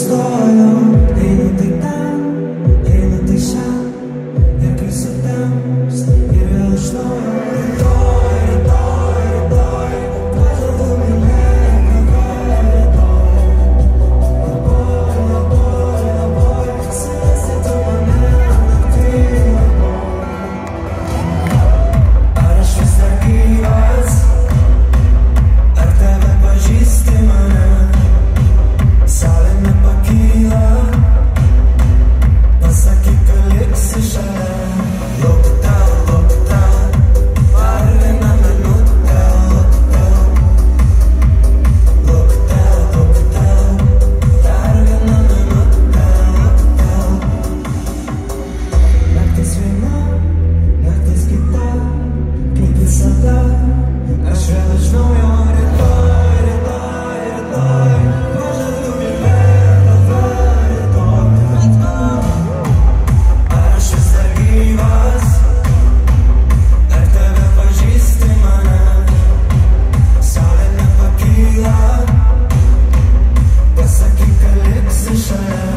stoją, sun.